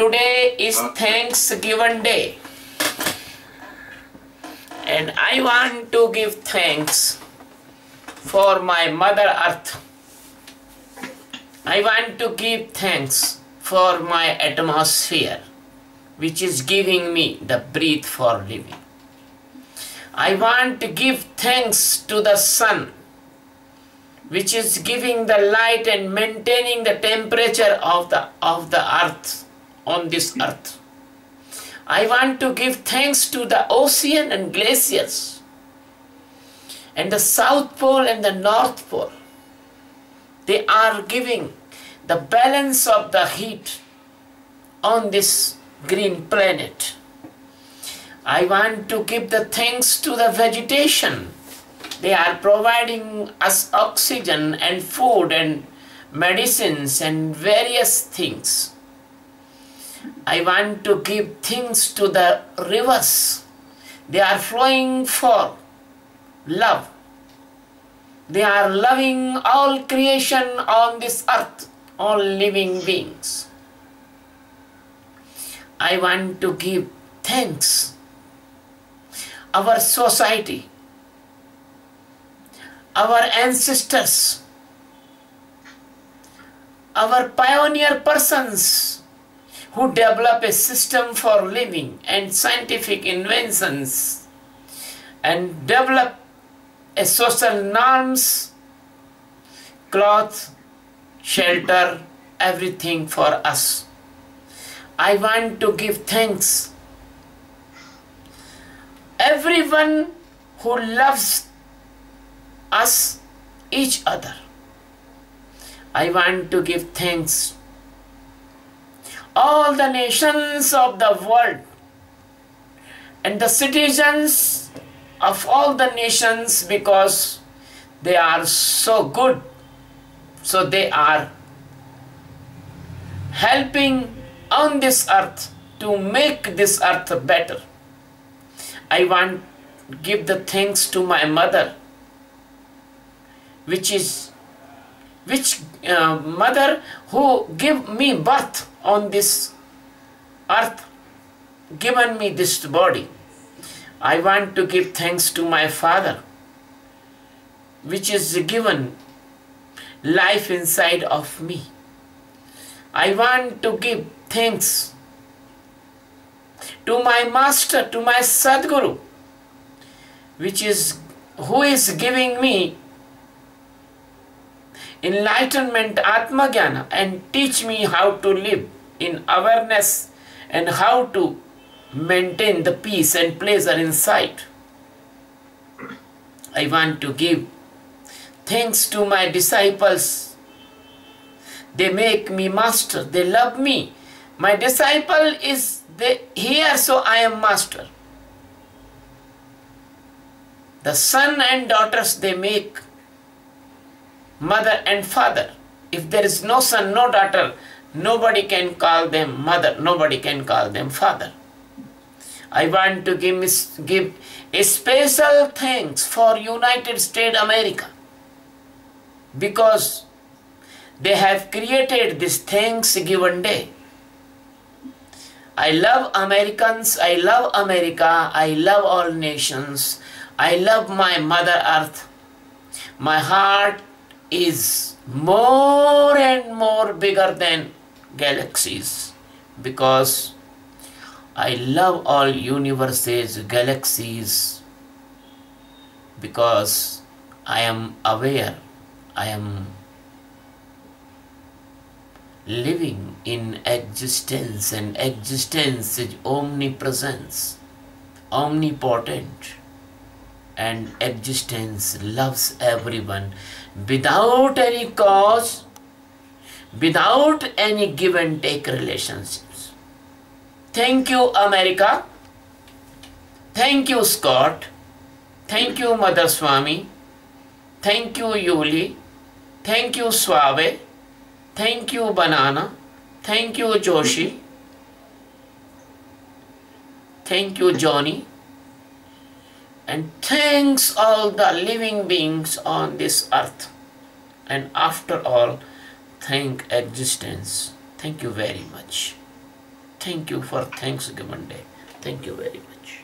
today is Thanksgiving Day. And I want to give thanks for my Mother Earth. I want to give thanks for my atmosphere, which is giving me the breath for living. I want to give thanks to the sun, which is giving the light and maintaining the temperature of the, of the earth on this earth. I want to give thanks to the ocean and glaciers and the South Pole and the North Pole. They are giving the balance of the heat on this green planet. I want to give the thanks to the vegetation. They are providing us oxygen and food and medicines and various things. I want to give things to the rivers. They are flowing for love. They are loving all creation on this earth, all living beings. I want to give thanks. Our society, our ancestors, our pioneer persons who develop a system for living and scientific inventions and develop a social norms, cloth, shelter, everything for us. I want to give thanks. Everyone who loves us, each other. I want to give thanks. All the nations of the world and the citizens of all the nations because they are so good. So they are helping on this earth to make this earth better. I want give the thanks to my mother, which is which uh, mother who give me birth on this earth, given me this body. I want to give thanks to my father, which is given life inside of me. I want to give thanks to my master, to my Sadguru, which is who is giving me enlightenment, Atmajnana, and teach me how to live in awareness and how to maintain the peace and pleasure inside. I want to give thanks to my disciples. They make me master, they love me. My disciple is here, so I am master. The son and daughters they make mother and father. If there is no son, no daughter, nobody can call them mother, nobody can call them father. I want to give, give a special thanks for United States America because they have created this Thanksgiving Day. I love Americans, I love America, I love all nations, I love my Mother Earth. My heart is more and more bigger than galaxies because I love all universes, galaxies because I am aware, I am living in existence and existence is omnipresence, omnipotent and existence loves everyone without any cause, without any give and take relationships. Thank you, America. Thank you, Scott. Thank you, Mother Swami. Thank you, Yuli. Thank you, Suave. Thank you, Banana. Thank you, Joshi. Thank you, Johnny. And thanks all the living beings on this earth. And after all, thank existence. Thank you very much. Thank you for Thanksgiving Day. Thank you very much.